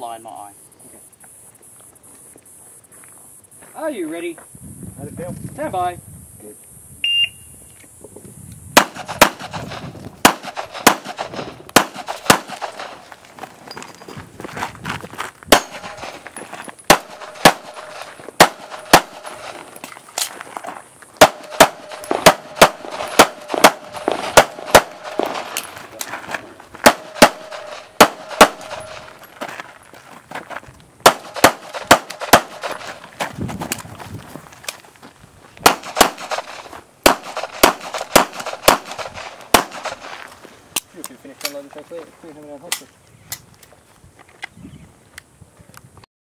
behind my eye. Are you ready? How'd it feel? Stand by. Nick, kan du ta skit?